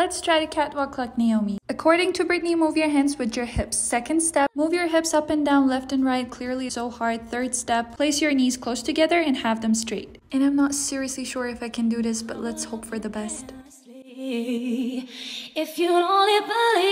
Let's try to catwalk like Naomi. According to Britney, move your hands with your hips. Second step, move your hips up and down, left and right, clearly so hard. Third step, place your knees close together and have them straight. And I'm not seriously sure if I can do this, but let's hope for the best. If you only believe.